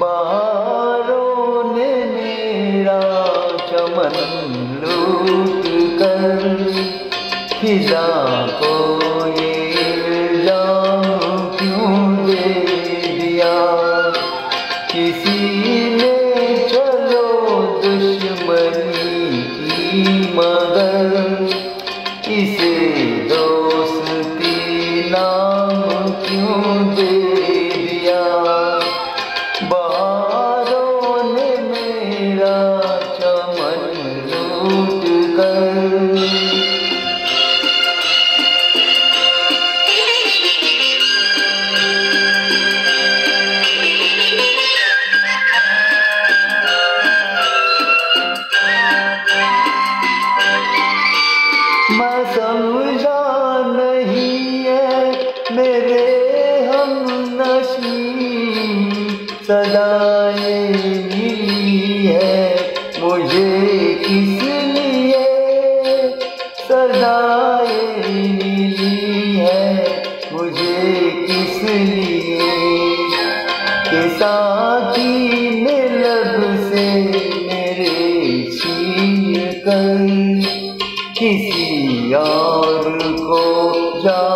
बारों ने मेरा चमन लूट कर खिजा को ये सदाएँ मिली है। मुझे किस लिए सदाएँ मिली है? मुझे किस लिए के साथी से मेरे छीन कर किसी और को जाम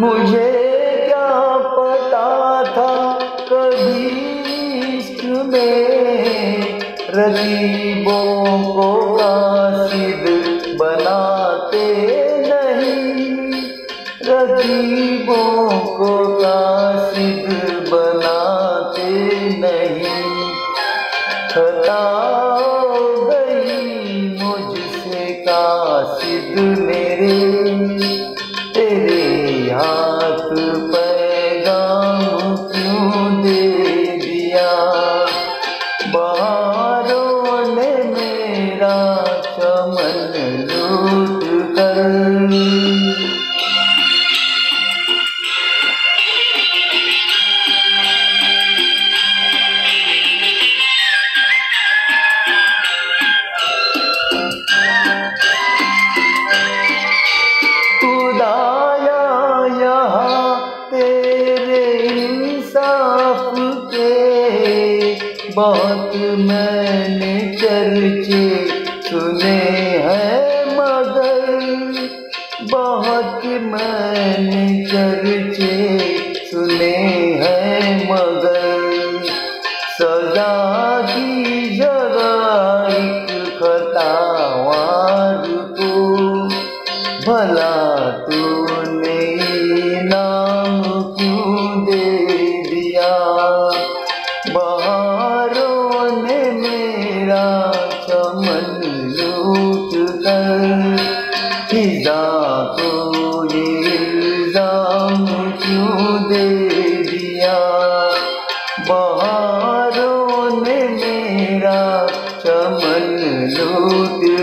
मुझे क्या पता था कभी इश्क में को कासिद बनाते नहीं। रकीबों को कासिद बनाते नहीं। खता गई मुझसे कासिद मेरे के बहुत मैंने चर्चे सुने हैं मगर बहुत मैंने चर्चे सुने हैं मगर सजा की खतावार को भला तूने मन ज्योति